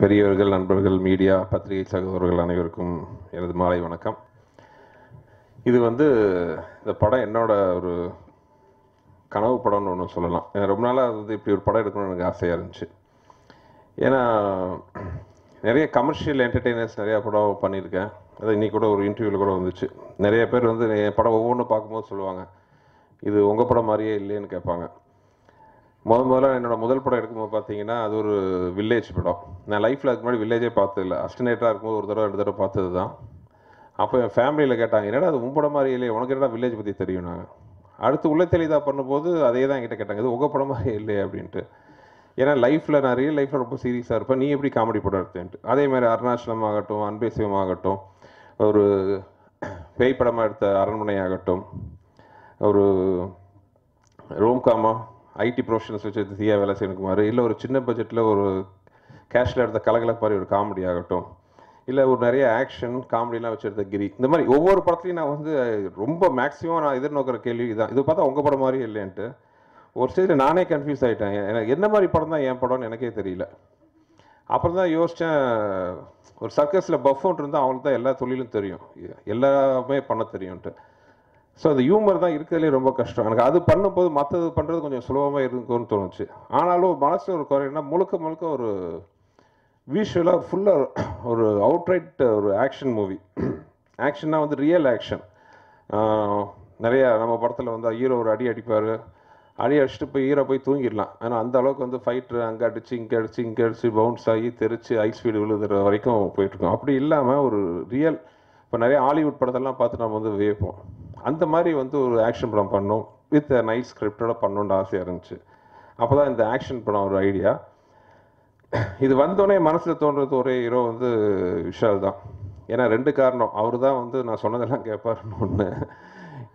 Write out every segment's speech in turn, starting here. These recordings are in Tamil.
பெரியவர்கள் நண்பர்கள் மீடியா பத்திரிகை சகோதரர்கள் அனைவருக்கும் எனது மாலை வணக்கம். இது வந்து இந்த படம் என்னோட ஒரு கனவு படம்னு ஒன்று சொல்லலாம். ஏன்னா ரொம்ப நாளாக வந்து இப்படி ஒரு படம் எடுக்கணும்னு எனக்கு ஆசையாக இருந்துச்சு. ஏன்னா நிறைய கமர்ஷியல் என்டர்டெய்னர்ஸ் நிறையா படம் பண்ணியிருக்கேன். அது இன்னைக்கு கூட ஒரு இன்டர்வியூவில் கூட வந்துச்சு. நிறைய பேர் வந்து என் படம் ஒவ்வொன்றும் பார்க்கும்போது சொல்லுவாங்க இது உங்கள் படம் மாதிரியே இல்லைன்னு கேட்பாங்க. முத முதல்ல என்னோட முதல் படம் எடுக்கும்போது பார்த்தீங்கன்னா அது ஒரு வில்லேஜ் படம். நான் லைஃப்பில் அதுக்கு முன்னாடி வில்லேஜே பார்த்ததில்ல. அஸ்டினேட்டராக இருக்கும்போது ஒரு தடவை ரெண்டு தடவை பார்த்தது தான் அப்போ என் ஃபேமிலியில் கேட்டாங்க என்னடா அது உன் மாதிரி இல்லையே. உனக்கு என்னடா வில்லேஜ் பற்றி தெரியும்? நாங்கள் அடுத்து உள்ள தெளிதா பண்ணும்போது அதே தான் என்கிட்ட கேட்டாங்க. இது உங்கள் படம் மாதிரி இல்லையே அப்படின்ட்டு. ஏன்னா லைஃப்பில் நான் ரியல் லைஃப்பில் ரொம்ப சீரியஸாக இருப்பேன். நீ எப்படி காமெடி படம் எடுத்தேன்ட்டு. அதே மாதிரி அருணாச்சலம் ஆகட்டும் அன்பே சிவம் ஆகட்டும் ஒரு பேய் படமாக எடுத்த அரண்மனை ஆகட்டும் ஒரு ரோம்காமா ஐடி ப்ரொஃபஷனல்ஸ் வச்சு எடுத்த தீயா வேலை செய்யணுக்குமாறு இல்லை ஒரு சின்ன பட்ஜெட்டில் ஒரு கேஷில் எடுத்த கலகல மாதிரி ஒரு காமெடி ஆகட்டும் இல்லை ஒரு நிறைய ஆக்ஷன் காமெடிலாம் வச்சு எடுத்த கிரி. இந்த மாதிரி ஒவ்வொரு படத்துலையும் நான் வந்து ரொம்ப மேக்ஸிமம் நான் எதிர்நோக்கிற கேள்வி இதான். இது பார்த்தா உங்கள் படம் மாதிரி இல்லைன்ட்டு ஒரு ஸ்டேஜில் நானே கன்ஃபியூஸ் ஆகிட்டேன் எனக்கு என்ன மாதிரி படம் தான் என் படம்னு எனக்கே தெரியல. அப்புறம் தான் யோசித்தேன் ஒரு சர்க்கஸில் பஃபோன்ட்டு இருந்தால் அவங்களுக்கு தான் எல்லா தொழிலும் தெரியும். எல்லாமே பண்ண தெரியும்ன்ட்டு. ஸோ அந்த ஹியூமர் தான் இருக்கிறதுலே ரொம்ப கஷ்டம். எனக்கு அது பண்ணும்போது மற்றது பண்ணுறது கொஞ்சம் சுலபமாக இருக்கும்னு தோணுச்சு. ஆனாலும் மனசில் ஒரு குறைன்னா முழுக்க முழுக்க ஒரு விஷுவலாக ஃபுல்லாக ஒரு அவுட்ரைட் ஒரு ஆக்ஷன் மூவி ஆக்ஷன்னா வந்து ரியல் ஆக்ஷன் நிறையா நம்ம படத்தில் வந்து ஹீரோ ஒரு அடி அடிப்பார். அடி அடிச்சுட்டு போய் ஹீரோ போய் தூங்கிடலாம். ஆனால் அந்த அளவுக்கு வந்து ஃபைட்ரு அங்கே அடிச்சு இங்கே அடிச்சு இங்கே அடிச்சு பவுன்ஸ் ஆகி தெரிச்சு ஹை ஸ்பீடு விழுதுற வரைக்கும் போயிட்டுருக்கோம் அப்படி இல்லாமல் ஒரு ரியல் இப்போ நிறைய ஹாலிவுட் படத்தெல்லாம் பார்த்து நம்ம வந்து வியப்போம். அந்த மாதிரி வந்து ஒரு ஆக்ஷன் படம் பண்ணோம். வித் நைட் ஸ்கிரிப்டோட பண்ணணுன்ற ஆசையாக இருந்துச்சு. அப்போ தான் இந்த ஆக்ஷன் படம் ஒரு ஐடியா இது வந்தோடனே மனசில் தோன்றது ஒரே ஹீரோ வந்து விஷால் தான். ஏன்னா ரெண்டு காரணம். அவர் தான் வந்து நான் சொன்னதெல்லாம் கேட்பாருன்னு ஒன்று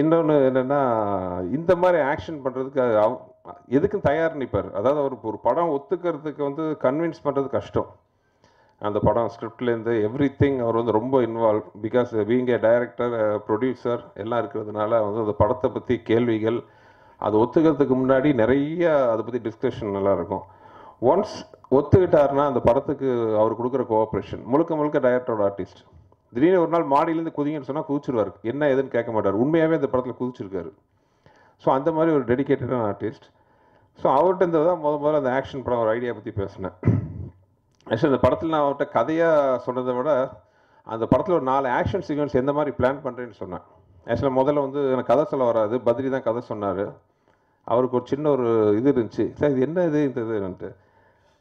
இன்னொன்று என்னென்னா இந்த மாதிரி ஆக்ஷன் பண்ணுறதுக்கு அவ் எதுக்கும் தயார் நிற்பார் அதாவது அவர் ஒரு படம் ஒத்துக்கிறதுக்கு வந்து கன்வின்ஸ் பண்ணுறது கஷ்டம். அந்த படம் ஸ்கிரிப்ட்லேருந்து எவ்ரி திங் அவர் வந்து ரொம்ப involve because being a director producer எல்லாம் இருக்கிறதுனால வந்து அந்த படத்தை பற்றி கேள்விகள் அது ஒத்துக்கிறதுக்கு முன்னாடி நிறைய அதை பற்றி டிஸ்கஷன் நல்லா இருக்கும். ஒன்ஸ் ஒத்துக்கிட்டாருன்னா அந்த படத்துக்கு அவர் கொடுக்குற கோஆப்ரேஷன் முழுக்க முழுக்க டைரக்டரோட ஆர்டிஸ்ட் திடீர்னு ஒரு நாள் மாடியிலேருந்து குதிங்கன்னு சொன்னால் குதிச்சிருவார். என்ன ஏதுன்னு கேட்க மாட்டார். உண்மையாகவே அந்த படத்தில் குதிச்சிருக்காரு. ஸோ அந்த மாதிரி ஒரு டெடிக்கேட்டடான ஆர்டிஸ்ட் ஸோ அவர்கிட்ட இந்த தான் முத முதல்ல அந்த ஆக்ஷன் படம் ஒரு ஐடியா பற்றி பேசினேன். ஆக்சுவலி இந்த படத்தில் நான் அவர்கிட்ட கதையாக சொன்னதை விட அந்த படத்தில் ஒரு நாலு ஆக்ஷன் சீக்வன்ஸ் எந்த மாதிரி பிளான் பண்ணுறேன்னு சொன்னேன். ஆக்சுவலாக முதல்ல வந்து எனக்கு கதை சொல்ல வராது. பத்ரி தான் கதை சொன்னார். அவருக்கு ஒரு சின்ன ஒரு இது இருந்துச்சு. சார் இது என்ன இது? இந்த இதுன்ட்டு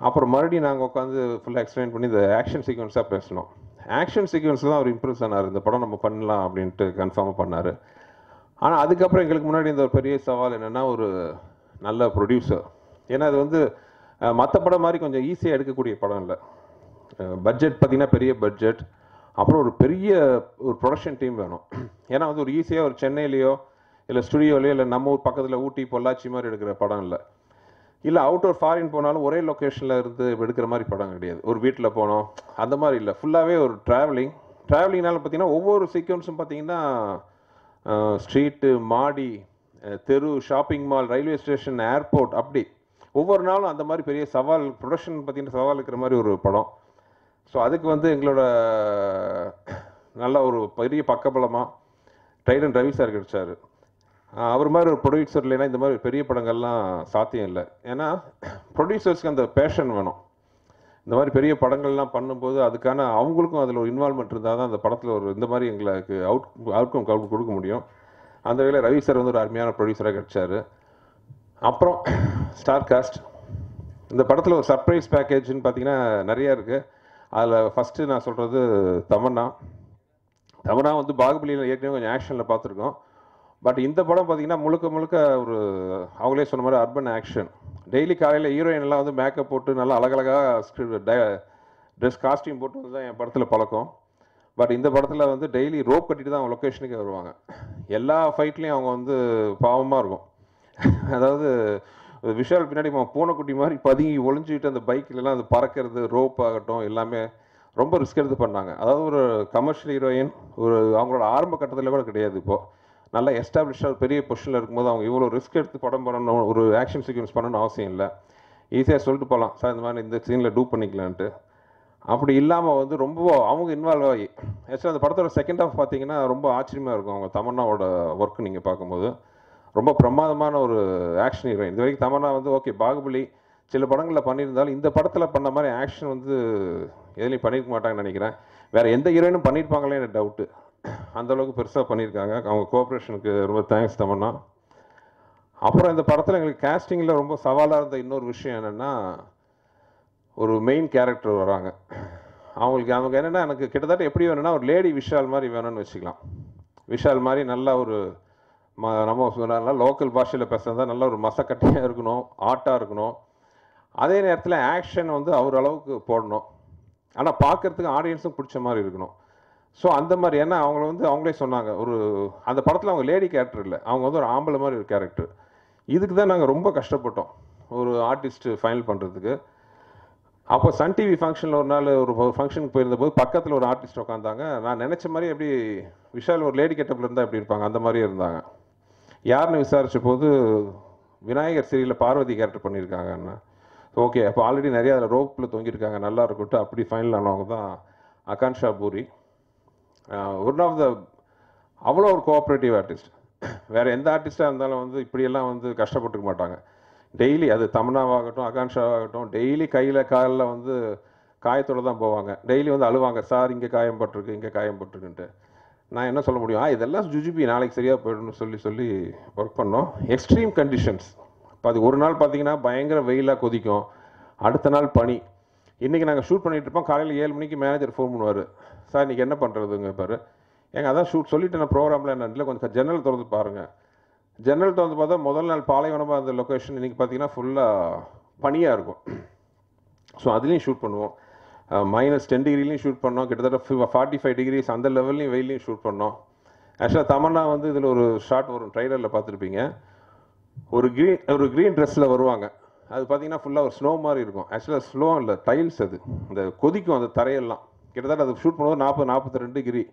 அப்புறம் மறுபடியும் நாங்கள் உட்காந்து ஃபுல்லாக எக்ஸ்பிளைன் பண்ணி இந்த ஆக்ஷன் சீக்வன்ஸாக பேசினோம். ஆக்ஷன் சீக்வன்ஸ் தான் அவர் இம்ப்ரூவ் ஆனார். இந்த படம் நம்ம பண்ணலாம் அப்படின்ட்டு கன்ஃபார்மாக பண்ணார். ஆனால் அதுக்கப்புறம் எங்களுக்கு முன்னாடி இந்த ஒரு பெரிய சவால் என்னென்னா ஒரு நல்ல ப்ரொடியூசர் ஏன்னா அது வந்து மற்ற படம் மாதிரி கொஞ்சம் ஈஸியாக எடுக்கக்கூடிய படம் இல்லை. பட்ஜெட் பார்த்திங்கன்னா பெரிய பட்ஜெட் அப்புறம் ஒரு பெரிய ஒரு ப்ரொடக்ஷன் டீம் வேணும். ஏன்னா வந்து ஒரு ஈஸியாக ஒரு சென்னையிலையோ இல்லை ஸ்டுடியோலையோ இல்லை நம்ம ஊர் பக்கத்தில் ஊட்டி பொள்ளாச்சி மாதிரி எடுக்கிற படம் இல்லை. இல்லை அவுட் ஆஃப் ஃபாரின் போனாலும் ஒரே லொக்கேஷனில் இருந்து எடுக்கிற மாதிரி படம் கிடையாது. ஒரு வீட்டில் போனோம் அந்த மாதிரி இல்லை. ஃபுல்லாகவே ஒரு ட்ராவலிங் ட்ராவலிங்னால பார்த்தீங்கன்னா ஒவ்வொரு சீக்வன்ஸும் பார்த்தீங்கன்னா ஸ்ட்ரீட்டு மாடி தெரு shopping mall railway station airport அப்படி. ஒவ்வொரு நாளும் அந்த மாதிரி பெரிய சவால் ப்ரொடக்ஷன் பார்த்தீங்கன்னா சவால் இருக்கிற மாதிரி ஒரு படம். ஸோ அதுக்கு வந்து எங்களோட நல்ல ஒரு பெரிய பக்கபலமாக டைடன் ரவி சார் கிடைச்சார். அவர் மாதிரி ஒரு ப்ரொடியூசர் இல்லைன்னா இந்த மாதிரி பெரிய படங்கள்லாம் சாத்தியம் இல்லை. ஏன்னா ப்ரொடியூசர்ஸ்க்கு அந்த பேஷன் வேணும். இந்த மாதிரி பெரிய படங்கள்லாம் பண்ணும்போது அதுக்கான அவங்களுக்கும் அதில் ஒரு இன்வால்மெண்ட் இருந்தால் தான் அந்த படத்தில் ஒரு இந்த மாதிரி எங்களுக்கு அவுட் அவுட்கம் கொடுக்க முடியும். அந்த வகையில் ரவி சார் வந்து ஒரு அருமையான ப்ரொடியூசராக கிடைச்சார். அப்புறம் ஸ்டார் காஸ்ட் இந்த படத்தில் ஒரு சர்ப்ரைஸ் பேக்கேஜ்னு பார்த்தீங்கன்னா நிறையா இருக்குது அதில் ஃபஸ்ட்டு நான் சொல்கிறது தமன்னா. தமன்னா வந்து பாகுபலியில் ஏற்கனவே கொஞ்சம் ஆக்ஷனில் பார்த்துருக்கோம் பட் இந்த படம் பார்த்தீங்கன்னா முழுக்க முழுக்க ஒரு அவங்களே சொன்ன மாதிரி அர்பன் ஆக்ஷன் டெய்லி காலையில் ஹீரோயின் எல்லாம் வந்து மேக்கப் போட்டு நல்லா அழகழகாக ட்ரெஸ் காஸ்டியூம் போட்டு வந்து தான் என் படத்தில் பழக்கம். பட் இந்த படத்தில் வந்து டெய்லி ரோப் கட்டிட்டு தான் அவங்க லொக்கேஷனுக்கு வருவாங்க. எல்லா ஃபைட்லேயும் அவங்க வந்து பாவமாக இருக்கும். அதாவது விஷால் பின்னாடி பூனைக்குட்டி மாதிரி பதுங்கி ஒளிஞ்சிக்கிட்டு அந்த பைக்கிலலாம் அது பறக்கிறது ரோப் ஆகட்டும் எல்லாமே ரொம்ப ரிஸ்க் எடுத்து பண்ணாங்க. அதாவது ஒரு கமர்ஷியல் ஹீரோயின் ஒரு அவங்களோட ஆரம்ப கட்டத்தில் கூட கிடையாது இப்போது நல்லா எஸ்டாப்ளிஷ்டாக பெரிய பொசிஷனில் இருக்கும்போது அவங்க இவ்வளோ ரிஸ்க் எடுத்து படம் பண்ணணும் ஒரு ஆக்ஷன் சீக்வன்ஸ் பண்ணணும்னு அவசியம் இல்லை. ஈஸியாக சொல்லிட்டு போகலாம் சார் இந்த மாதிரி இந்த சீனில் டூ பண்ணிக்கலான்ட்டு. அப்படி இல்லாமல் வந்து ரொம்ப அவங்க இன்வால்வ் ஆகி ஆக்சுவலாக அந்த படத்தோட செகண்ட் ஹாஃப் பார்த்தீங்கன்னா ரொம்ப ஆச்சரியமாக இருக்கும். அவங்க தமன்னாவோட ஒர்க் நீங்கள் பார்க்கும்போது. ரொம்ப பிரமாதமான ஒரு ஆக்ஷன் ஹீரோயின் இது வரைக்கும் தமன்னா வந்து ஓகே பாகுபலி சில படங்களில் பண்ணியிருந்தாலும் இந்த படத்தில் பண்ண மாதிரி ஆக்ஷன் வந்து எதுலேயும் பண்ணியிருக்க மாட்டாங்கன்னு நினைக்கிறேன். வேறு எந்த ஹீரோயினும் பண்ணியிருப்பாங்களே எனக்கு டவுட்டு அந்தளவுக்கு பெருசாக பண்ணியிருக்காங்க அவங்க கோஆப்ரேஷனுக்கு ரொம்ப தேங்க்ஸ் தமன்னா. அப்புறம் இந்த படத்தில் எங்களுக்கு கேஸ்டிங்கில் ரொம்ப சவாலாக இருந்த இன்னொரு விஷயம் என்னென்னா ஒரு மெயின் கேரக்டர் வராங்க. அவங்களுக்கு அவங்க என்னென்னா எனக்கு கிட்டத்தட்ட எப்படி வேணும்னா ஒரு லேடி விஷால் மாதிரி வேணும்னு வச்சுக்கலாம். விஷால் மாதிரி நல்லா ஒரு ம நம்ம நல்லா லோக்கல் பாஷையில் பேசுகிறதா நல்ல ஒரு மசக்கட்டையாக இருக்கணும் ஆட்டாக இருக்கணும். அதே நேரத்தில் ஆக்ஷன் வந்து அவர் அளவுக்கு போடணும். ஆனால் பார்க்கறதுக்கு ஆடியன்ஸும் பிடிச்ச மாதிரி இருக்கணும். ஸோ அந்த மாதிரி ஏன்னா அவங்கள வந்து அவங்களே சொன்னாங்க. ஒரு அந்த படத்தில் அவங்க லேடி கேரக்டர் இல்லை. அவங்க வந்து ஒரு ஆம்பளை மாதிரி ஒரு கேரக்டர் இதுக்கு தான் நாங்கள் ரொம்ப கஷ்டப்பட்டோம். ஒரு ஆர்டிஸ்ட்டு ஃபைனல் பண்ணுறதுக்கு அப்போ சன் டிவி ஃபங்க்ஷனில் ஒரு நாள் ஒரு ஃபங்க்ஷனுக்கு போயிருந்தபோது பக்கத்தில் ஒரு ஆர்டிஸ்ட் உட்காந்தாங்க நான் நினச்ச மாதிரி எப்படி விஷால் ஒரு லேடி கெட்டப்பில் இருந்தால் எப்படி இருப்பாங்க? அந்த மாதிரியே இருந்தாங்க. யாருன்னு விசாரித்த போது விநாயகர் சீரியலில் பார்வதி கேரக்டர் பண்ணியிருக்காங்கண்ணா ஓகே அப்போ ஆல்ரெடி நிறைய அதில் ரோப்பில் தொங்கியிருக்காங்க. நல்லா இருக்கட்டும். அப்படி ஃபைனல் ஆனவங்க தான் Akansha Puri one of the அவ்வளோ ஒரு கோஆப்ரேட்டிவ் ஆர்டிஸ்ட் வேறு எந்த ஆர்டிஸ்ட்டாக இருந்தாலும் வந்து இப்படியெல்லாம் வந்து கஷ்டப்பட்டுக்க மாட்டாங்க. டெய்லி அது தமனாவாகட்டும் அகான்ஷாவாகட்டும் டெய்லி கையில் காலில் வந்து காயத்தோடு தான் போவாங்க. டெய்லி வந்து அழுவாங்க. சார் இங்கே காயம் பட்டிருக்கு இங்கே காயம் பட்டிருக்குன்ட்டு நான் என்ன சொல்ல முடியும்? இதெல்லாம் ஜுஜிபி நாளைக்கு சரியாக போயிடும்னு சொல்லி சொல்லி ஒர்க் பண்ணோம். எக்ஸ்ட்ரீம் கண்டிஷன்ஸ் இப்போ அது ஒரு நாள் பார்த்தீங்கன்னா பயங்கர வெயிலாக கொதிக்கும். அடுத்த நாள் பனி. இன்றைக்கி நாங்கள் ஷூட் பண்ணிட்டு இருப்போம். காலையில் ஏழு மணிக்கு மேனேஜர் ஃபோன் பண்ணுவார். சார் இன்றைக்கி என்ன பண்ணுறதுங்க பாரு. ஏங்க அதான் ஷூட் சொல்லிட்டு நான் ப்ரோக்ராமில் என்ன இல்லை கொஞ்சம் ஜன்னல் திறந்து பாருங்கள் ஜன்னல் திறந்து பார்த்தா முதல் நாள் பாலைவனமாக அந்த லொக்கேஷன் இன்றைக்கி பார்த்தீங்கன்னா ஃபுல்லாக பனியாக இருக்கும். ஸோ அதுலேயும் ஷூட் பண்ணுவோம். மைனஸ் டென் டிகிரிலையும் ஷூட் பண்ணோம். கிட்டத்தட்ட ஃபார்ட்டி ஃபைவ் டிகிரிஸ் அந்த லெவல்லையும் வெயிலையும் ஷூட் பண்ணோம். ஆக்சுவலாக தமன்னா வந்து இதில் ஒரு ஷார்ட் வரும். ட்ரைலரில் பார்த்துருப்பீங்க. ஒரு க்ரீன் ஒரு க்ரீன் ட்ரெஸ்ஸில் வருவாங்க. அது பார்த்தீங்கன்னா ஃபுல்லாக ஒரு ஸ்னோ மாதிரி இருக்கும். ஆக்சுவலாக ஸ்லோ இல்லை டைல்ஸ் அது. இந்த கொதிக்கும் அந்த தரையெல்லாம். கிட்டத்தட்ட அது ஷூட் பண்ணும்போது நாற்பது நாற்பத்தி ரெண்டு டிகிரி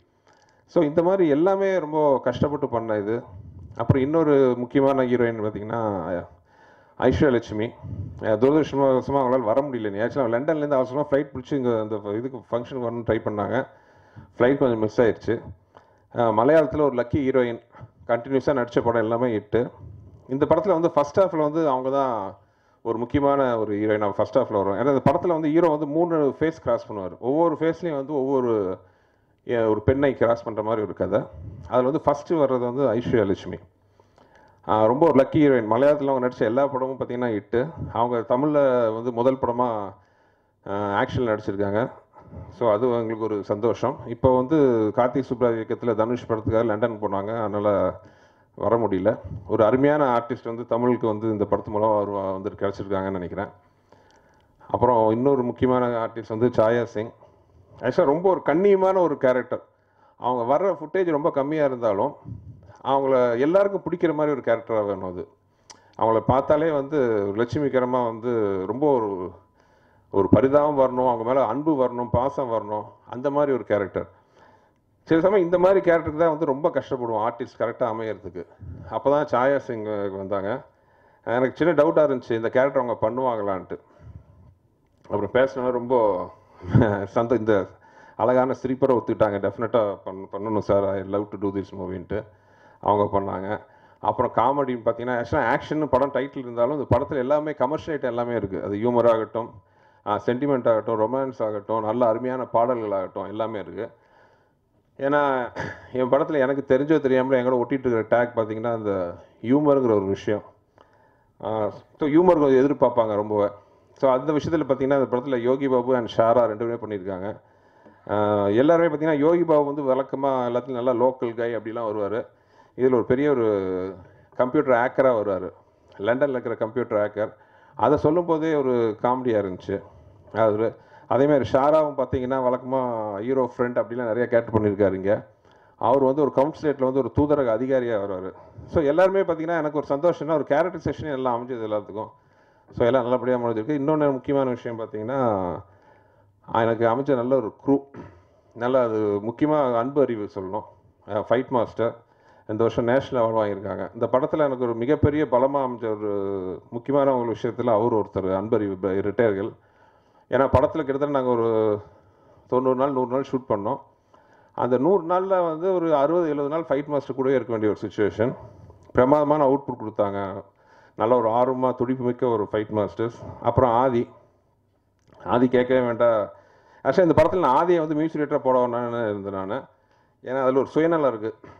ஸோ இந்த மாதிரி எல்லாமே ரொம்ப கஷ்டப்பட்டு பண்ண இது. அப்புறம் இன்னொரு முக்கியமான ஹீரோயின் பார்த்தீங்கன்னா ஐஸ்வர்யா லட்சுமி துரதிருஷ்டமாக அவங்களால வர முடியல ஆக்சுவலாக லண்டன்லேருந்து அவசரமாக ஃப்ளைட் பிடிச்சி இங்கே அந்த இதுக்கு ஃபங்க்ஷனுக்கு வரணும்னு ட்ரை பண்ணாங்க. ஃப்ளைட் கொஞ்சம் மிஸ் ஆயிடுச்சு மலையாளத்தில் ஒரு லக்கி ஹீரோயின் கண்டினியூஸாக நடித்த படம் எல்லாமே இட்டு இந்த படத்தில் வந்து ஃபஸ்ட் ஹாஃபில் வந்து அவங்க தான் ஒரு முக்கியமான ஒரு ஹீரோயின் ஃபஸ்ட் ஹாஃபில் வரும். ஏன்னா இந்த படத்தில் வந்து ஹீரோ வந்து மூணு ஃபேஸ் கிராஸ் பண்ணுவார். ஒவ்வொரு ஃபேஸ்லேயும் வந்து ஒவ்வொரு ஒரு பெண்ணை கிராஸ் பண்ணுற மாதிரி ஒரு கதை. அதில் வந்து ஃபஸ்ட்டு வர்றது வந்து ஐஸ்வர்யா லட்சுமி ரொம்ப ஒரு லக்கி ஹீரோயின் மலையாளத்தில் அவங்க நடித்த எல்லா படமும் பார்த்திங்கன்னா இட்டு அவங்க தமிழில் வந்து முதல் படமாக ஆக்ஷனில் நடிச்சிருக்காங்க. ஸோ அது எங்களுக்கு ஒரு சந்தோஷம். இப்போ வந்து கார்த்திக் சுப்ராஜ் இயக்கத்தில் தனுஷ் படத்துக்காக லண்டன் போனாங்க. அதனால் வர முடியல. ஒரு அருமையான ஆர்டிஸ்ட் வந்து தமிழுக்கு வந்து இந்த படத்து மூலம் அவர் வந்து கிடச்சிருக்காங்கன்னு நினைக்கிறேன். அப்புறம் இன்னொரு முக்கியமான ஆர்டிஸ்ட் வந்து சாயா சிங். ஆக்சுவலாக ரொம்ப ஒரு கண்ணியமான ஒரு கேரக்டர் அவங்க வர்ற ஃபுட்டேஜ் ரொம்ப கம்மியாக இருந்தாலும் அவங்கள எல்லாருக்கும் பிடிக்கிற மாதிரி ஒரு கேரக்டராக வேணும் அது. அவங்கள பார்த்தாலே வந்து லட்சுமிகரமாக வந்து ரொம்ப ஒரு ஒரு பரிதாபம் வரணும் அவங்க மேலே அன்பு வரணும் பாசம் வரணும் அந்த மாதிரி ஒரு கேரக்டர் சில சமயம் இந்த மாதிரி கேரக்டருக்கு தான் வந்து ரொம்ப கஷ்டப்படுவோம் ஆர்டிஸ்ட் கரெக்டாக அமையறதுக்கு. அப்போ தான் சாயா சிங் வந்தாங்க. எனக்கு சின்ன டவுட்டாக இருந்துச்சு இந்த கேரக்டர் அவங்க பண்ணுவாங்களான்ட்டு. அப்புறம் பேசினா ரொம்ப சந்த இந்த அழகான ஸ்ரீப்பரை ஒத்துக்கிட்டாங்க. டெஃபினட்டாக பண்ண பண்ணணும் sir I love to do this மூவின்ட்டு அவங்க பண்ணாங்க. அப்புறம் காமெடின்னு பார்த்தீங்கன்னா ஆக்சுவலாக ஆக்ஷன் படம் டைட்டில் இருந்தாலும் இந்த படத்தில் எல்லாமே கமர்ஷியல் ஐட்டம் எல்லாமே இருக்குது அது ஹியூமர் ஆகட்டும் சென்டிமெண்ட் ஆகட்டும் ரொமான்ஸ் ஆகட்டும் நல்ல அருமையான பாடல்கள் ஆகட்டும் எல்லாமே இருக்குது ஏன்னா என் படத்தில் எனக்கு தெரிஞ்சோ தெரியாமல் எங்களோட ஒட்டிகிட்டு இருக்கிற டேக் பார்த்தீங்கன்னா அந்த ஹியூமருங்கிற ஒரு விஷயம். ஸோ ஹியூமர் கொஞ்சம் எதிர்பார்ப்பாங்க ரொம்பவே. ஸோ அந்த விஷயத்தில் பார்த்திங்கன்னா அந்த படத்தில் யோகி பாபு அண்ட் ஷாரா ரெண்டு பண்ணியிருக்காங்க. எல்லாருமே பார்த்தீங்கன்னா யோகி பாபு வந்து வழக்கமாக எல்லாத்துலையும் நல்லா லோக்கல் கை அப்படிலாம் வருவார். இதில் ஒரு பெரிய ஒரு கம்ப்யூட்டர் ஹேக்கராக வருவார். லண்டனில் இருக்கிற கம்ப்யூட்டர் ஹேக்கர் அதை சொல்லும் போதே ஒரு காமெடியாக இருந்துச்சு. அது அதேமாதிரி ஷாராவும் பார்த்தீங்கன்னா வழக்கமாக ஹீரோ ஃப்ரெண்ட் அப்படிலாம் நிறைய கேட்டு பண்ணியிருக்காரு இங்கே. அவர் வந்து ஒரு கவுன்சிலேட்டில் வந்து ஒரு தூதரக அதிகாரியாக வருவார். ஸோ எல்லாருமே பார்த்தீங்கன்னா எனக்கு ஒரு சந்தோஷம்னா ஒரு கேரக்டர் செஷன் எல்லாம் அமைஞ்சது எல்லாத்துக்கும். ஸோ எல்லாம் நல்லபடியாக முடிஞ்சிருக்கு. இன்னொன்று முக்கியமான விஷயம் பார்த்தீங்கன்னா எனக்கு அமைச்ச நல்ல ஒரு க்ரூ நல்ல அது முக்கியமாக அன்பு அறிவு சொல்லணும். ஃபைட் மாஸ்டர் இந்த வருஷம் நேஷ்னல் அவார்டு வாங்கியிருக்காங்க. இந்த படத்தில் எனக்கு ஒரு மிகப்பெரிய பலமாக அமைஞ்ச ஒரு முக்கியமான ஒரு விஷயத்தில் அவர் ஒருத்தர் அன்பர் ரிட்டையர்கள். ஏன்னா படத்தில் கிட்டத்தட்ட நாங்கள் ஒரு தொண்ணூறு நாள் நூறு நாள் ஷூட் பண்ணோம். அந்த நூறு நாளில் வந்து ஒரு அறுபது எழுபது நாள் ஃபைட் மாஸ்டர் கூடவே இருக்க வேண்டிய ஒரு சுச்சுவேஷன் பிரமாதமான அவுட்புட் கொடுத்தாங்க. நல்ல ஒரு ஆர்வமாக துடிப்பு மிக்க ஒரு ஃபைட் மாஸ்டர்ஸ் அப்புறம் ஆதி. ஆதி கேட்கவே வேண்டாம் ஆக்சுவலாக இந்த படத்தில் நான் ஆதியை வந்து மியூசிக் டேட்டராக போட வேணாம்னு இருந்தேன் நான். ஏன்னா அதில் ஒரு சுயநலம் இருக்குது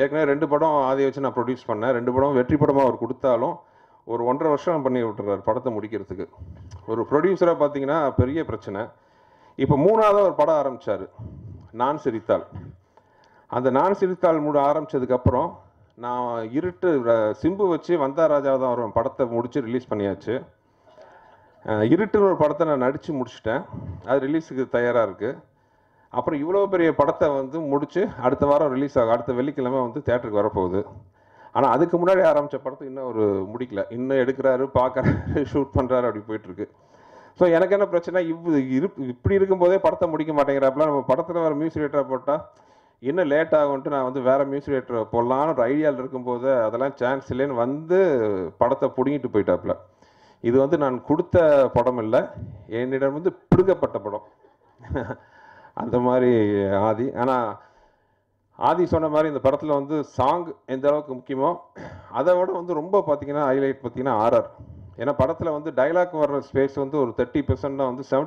ஏற்கனவே ரெண்டு படம் ஆதியை வச்சு நான் ப்ரொடியூஸ் பண்ணேன். ரெண்டு படம் வெற்றி படமாக அவர் கொடுத்தாலும் ஒரு ஒன்றரை வருஷம் பண்ணி விட்டுறாரு படத்தை முடிக்கிறதுக்கு. ஒரு ப்ரொடியூசராக பார்த்தீங்கன்னா பெரிய பிரச்சனை. இப்போ மூணாவது ஒரு படம் ஆரம்பித்தார் நான் சிரித்தாள். அந்த நான் சிரித்தாள் மூட ஆரம்பிச்சதுக்கப்புறம் நான் இருட்டு சிம்பு வச்சு வந்தா ராஜா தான் வரும். படத்தை முடித்து ரிலீஸ் பண்ணியாச்சு. இருட்டுன்னு ஒரு படத்தை நான் நடித்து முடிச்சிட்டேன். அது ரிலீஸுக்கு தயாராக இருக்குது அப்புறம் இவ்வளோ பெரிய படத்தை வந்து முடித்து அடுத்த வாரம் ரிலீஸ் ஆகும் அடுத்த வெள்ளிக்கிழமை வந்து தேட்டருக்கு வரப்போகுது. ஆனால் அதுக்கு முன்னாடி ஆரம்பித்த படத்தை இன்னும் ஒரு முடிக்கல. இன்னும் எடுக்கிறாரு பார்க்குறாரு ஷூட் பண்ணுறாரு அப்படி போயிட்டுருக்கு. ஸோ எனக்கு என்ன பிரச்சனை? இவ் இரு இப்படி இருக்கும்போதே படத்தை முடிக்க மாட்டேங்கிறாப்புல நம்ம படத்தில் வேறு மியூசிக் டேட்டரை போட்டால் இன்னும் லேட் ஆகும்ட்டு நான் வந்து வேறு மியூசிக் ரேட்டர் போடலான்னு ஒரு ஐடியாவில் இருக்கும்போது அதெல்லாம் சான்ஸ் இல்லைன்னு வந்து படத்தை பிடுங்கிட்டு போயிட்டாப்புல. இது வந்து நான் கொடுத்த படம் இல்லை. என்னிடம் வந்து பிடுங்கப்பட்ட படம். அந்த மாதிரி ஆதி. ஆனால் ஆதி சொன்ன மாதிரி இந்த படத்தில் வந்து சாங் எந்த அளவுக்கு முக்கியமோ அதை விட வந்து ரொம்ப பார்த்தீங்கன்னா ஹைலைட் பார்த்தீங்கன்னா ஆர்ஆர் ஏன்னா படத்தில் வந்து டைலாக் வர்ற ஸ்பேஸ் வந்து ஒரு தேர்ட்டி பெர்சன்ட் வந்து செவன்ட்டி